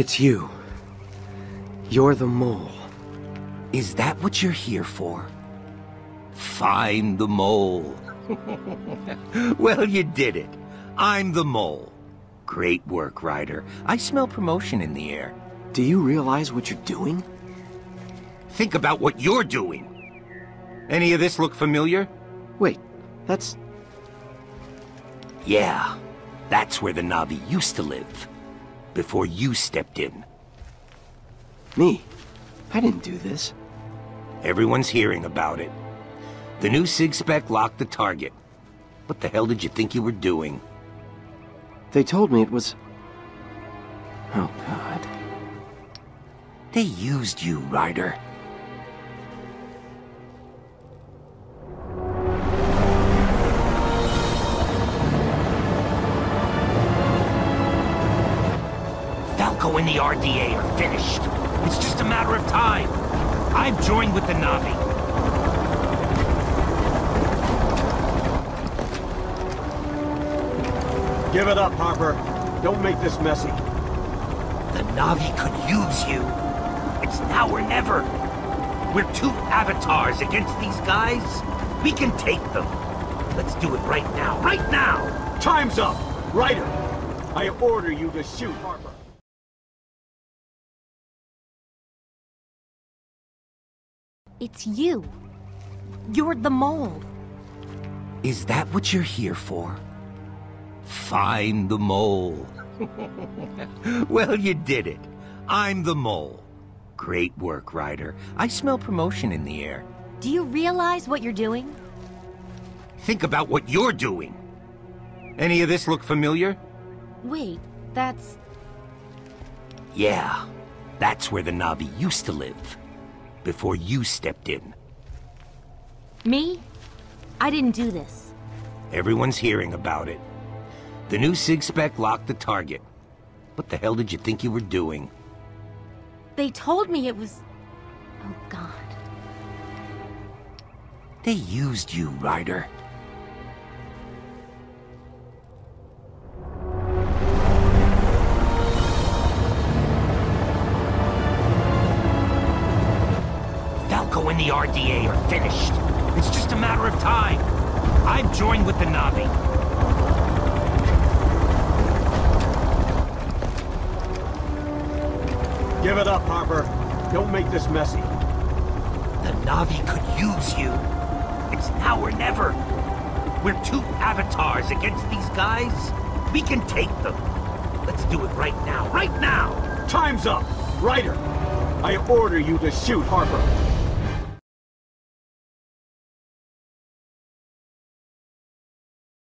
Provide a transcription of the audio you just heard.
It's you. You're the mole. Is that what you're here for? Find the mole. well, you did it. I'm the mole. Great work, Ryder. I smell promotion in the air. Do you realize what you're doing? Think about what you're doing. Any of this look familiar? Wait, that's... Yeah, that's where the Na'vi used to live. Before you stepped in. Me? I didn't do this. Everyone's hearing about it. The new SigSpec locked the target. What the hell did you think you were doing? They told me it was... Oh, God. They used you, Ryder. Falco and the RDA are finished. It's just a matter of time. I've joined with the Na'vi. Give it up, Harper. Don't make this messy. The Na'vi could use you. It's now or never. We're two avatars against these guys. We can take them. Let's do it right now. Right now! Time's up! Ryder, I order you to shoot Harper. It's you. You're the mole. Is that what you're here for? Find the mole. well, you did it. I'm the mole. Great work, Ryder. I smell promotion in the air. Do you realize what you're doing? Think about what you're doing. Any of this look familiar? Wait, that's... Yeah, that's where the Na'vi used to live. Before you stepped in. Me? I didn't do this. Everyone's hearing about it. The new SigSpec locked the target. What the hell did you think you were doing? They told me it was... Oh, God. They used you, Ryder. And the RDA are finished. It's just a matter of time. I've joined with the Na'vi. Give it up, Harper. Don't make this messy. The Na'vi could use you. It's now or never. We're two avatars against these guys. We can take them. Let's do it right now. Right now! Time's up! Ryder, I order you to shoot Harper.